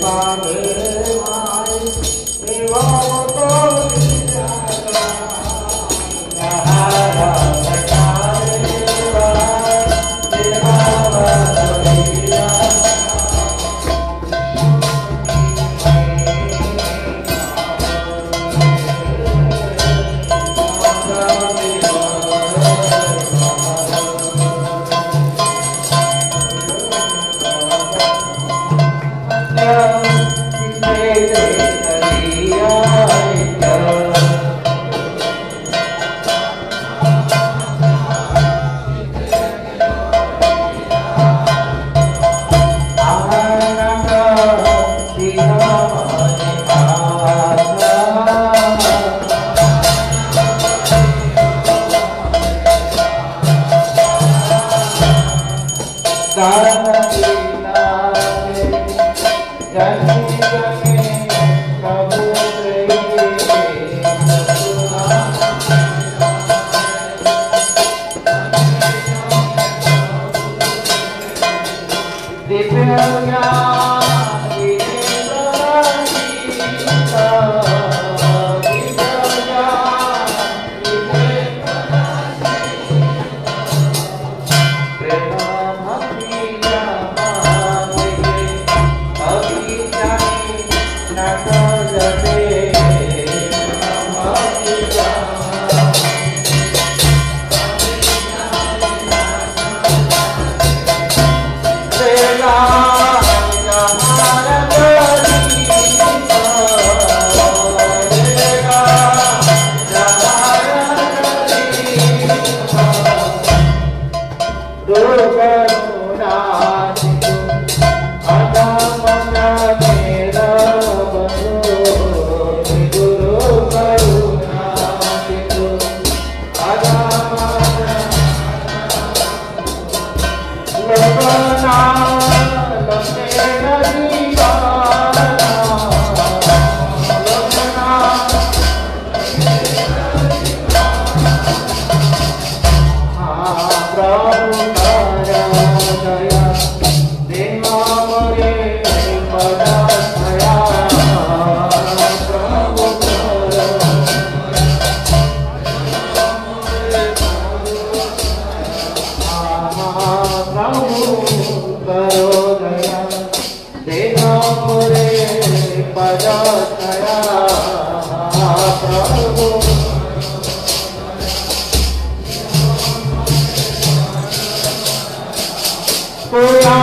Father. Hare Krishna, yêu nhau. Oh, God, oh,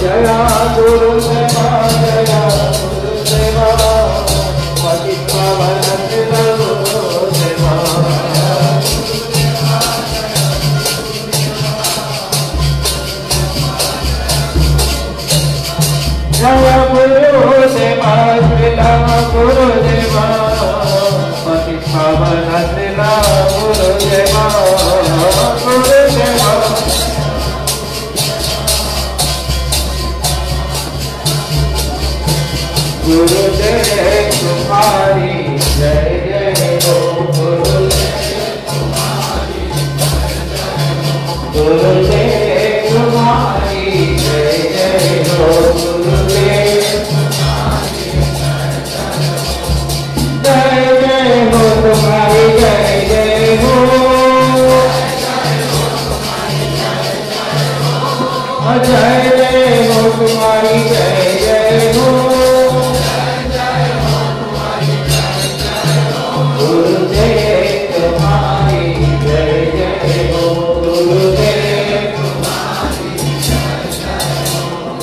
Jaya, गुरु सेवा, जया, गुरु सेवा पतिता भरत गुरु सेवा। जया, गुरु सेवा जया गुरु सेवा Good.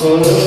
어.